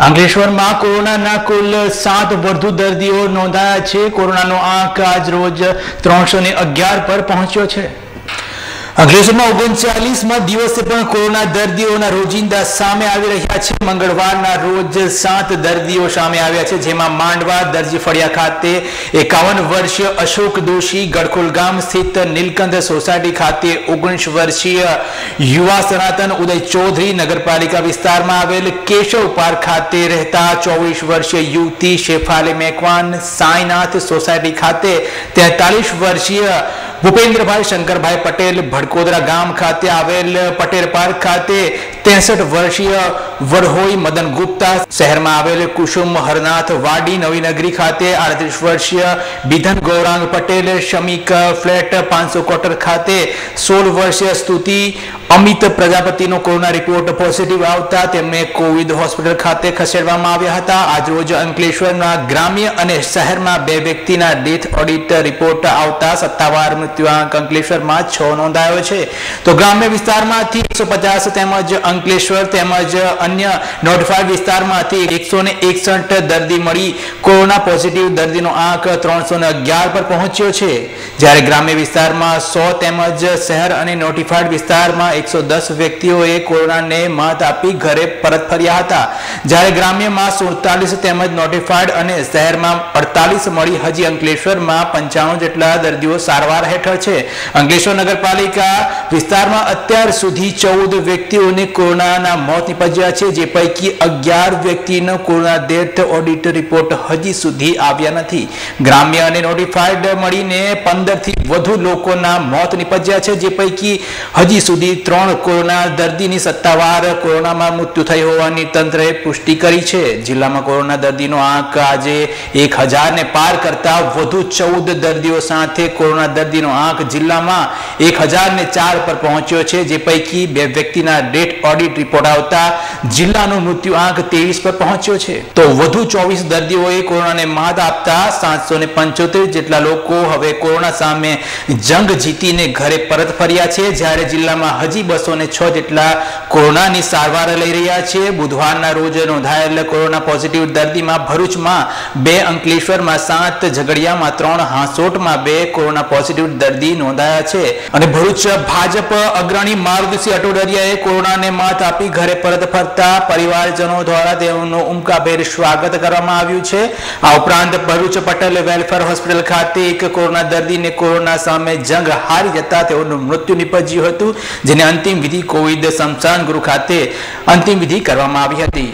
અંકલેશ્વરમાં કોરોનાના કુલ સાત વધુ દર્દીઓ નોંધાયા છે. કોરોનાનો આંક આજ રોજ ત્રણસો પર પહોંચ્યો છે. અંકલેશ્વરમાં ઓગણચાલીસમાં દિવસે પણ કોરોના દર્દીઓના રોજિંદા સામે આવી રહ્યા છે મંગળવારના રોજ સાત દર્દીઓ સામે આવ્યા છે જેમાં માંડવા દરજી ફળિયા ખાતે એકાવન વર્ષીય અશોક દોશી ગડખોલ ગામ સ્થિત નીલકંઠ સોસાયટી ખાતે ઓગણીસ વર્ષીય યુવા સનાતન ઉદય ચૌધરી નગરપાલિકા વિસ્તારમાં આવેલ કેશવ પાર્ક ખાતે રહેતા ચોવીસ વર્ષીય યુવતી શેફાલી મેકવાન સાંઈનાથ સોસાયટી ખાતે તેતાલીસ વર્ષીય ભૂપેન્દ્રભાઈ શંકરભાઈ પટેલ ભડકોદરા ગામ ખાતે આવેલ પટેલ પાર્ક ખાતે ત્રેસઠ વર્ષીય વરહોઈ મદન ગુપ્તા શહેરમાં આવેલ કુસુમ હરનાથ વાડી નવીનગરી ખાતે આડત્રીસ વર્ષીય બિધન ગૌરાંગ પટેલ શમિક ફ્લેટ પાંચસો ક્વાર્ટર ખાતે સોળ વર્ષીય સ્તુતિ અમિત પ્રજાપતિનો કોરોના રિપોર્ટ પોઝિટિવ આવતા તેમને કોવિડ હોસ્પિટલ ખાતે ખસેડવામાં આવ્યા હતા. આજરોજ અંકલેશ્વરના ગ્રામ્ય અને શહેરમાં બે વ્યક્તિના ડેથ ઓડિટ રિપોર્ટ આવતા સત્તાવાર મૃત્યુઆંક અંકલેશ્વરમાં છ નોંધાયો છે. તો ગ્રામ્ય વિસ્તારમાંથી એકસો પચાસ તેમજ અંકલેશ્વર તેમજ અન્ય નોટિફાઈડ વિસ્તારમાંથી એકસો ને એકસઠ દર્દી મળી. કોરોના પોઝિટિવ દર્દીનો આંક ત્રણસો ને અગિયાર પર પહોંચ્યો છે. જ્યારે ગ્રામ્ય વિસ્તારમાં સો તેમજ શહેર અને નોટિફાઈડ વિસ્તારમાં એકસો દસ વ્યક્તિઓએ કોરોનાને મત આપી ઘરે પરત ફર્યા હતા. જ્યારે ગ્રામ્યમાં સુડતાલીસ તેમજ નોટિફાઈડ અને શહેરમાં અડતાલીસ મળી, હજી અંકલેશ્વરમાં પંચાણું જેટલા દર્દીઓ સારવાર હેઠળ છે. અંકલેશ્વર નગરપાલિકા વિસ્તારમાં અત્યાર સુધી ચૌદ વ્યક્તિઓને કોરોનાના મોત નિપજ્યા છે જે પૈકી અગિયાર વ્યક્તિનો કોરોના ડેથ ઓડિટ રિપોર્ટ હજી સુધી આવ્યા નથી. ગ્રામ્ય અને નોટિફાઈડ મળીને પંદરથી વધુ લોકોના મોત નિપજ્યા છે, જે પૈકી હજી સુધી ત્રણ કોરોના દર્દીની સત્તાવાર કોરોનામાં મૃત્યુ થઈ હોવાની તંત્રએ પુષ્ટિ કરી છે. જિલ્લામાં કોરોના દર્દીનો આંક આજે એક હજારને પાર કરતા વધુ ચૌદ દર્દીઓ સાથે કોરોના દર્દીનો આંક જિલ્લામાં એક હજારને ચાર પર પહોંચ્યો છે, જે પૈકી બે વ્યક્તિના ડેટ ઓડિટ રિપોર્ટ આવતા જિલ્લાનો મૃત્યુ આંક ત્રેવીસ પર પહોંચ્યો છે. તો વધુ ચોવીસ દર્દીઓએ કોરોનાને માત આપતા સાતસો પંચોતેર જેટલા લોકો હવે કોરોના સામે જંગ જીતીને ઘરે પરત ફર્યા છે. જ્યારે જિલ્લામાં હજી બસો જેટલા કોરોનાની સારવાર લઈ રહ્યા છે. બુધવારના રોજ નોંધાયેલ કોરોના પોઝિટિવ દર્દીમાં ભરૂચમાં બે, અંકલેશ્વરમાં સાત, ઝઘડિયામાં ત્રણ, હાંસોટમાં બે કોરોના પોઝિટિવ દર્દી નોંધાયા છે. અને ભરૂચ ભાજપ અગ્રણી મારુતિસિંહ અટોડરિયાએ કોરોનાને માત આપી ઘરે પરત ફરતા પરિવારજનો દ્વારા તેઓનું ઉમકાભેર સ્વાગત કરવામાં આવ્યું છે. આ ઉપરાંત ભરૂચ પટેલ વેલફેર હોસ્પિટલ ખાતે એક કોરોના દર્દીને કોરોના સામે જંગ હારી જતા તેઓનું મૃત્યુ નિપજ્યું હતું, જેને અંતિમ વિધિ કોવિડ શમશાન ગૃહ ખાતે અંતિમ વિધિ કરવામાં આવી હતી.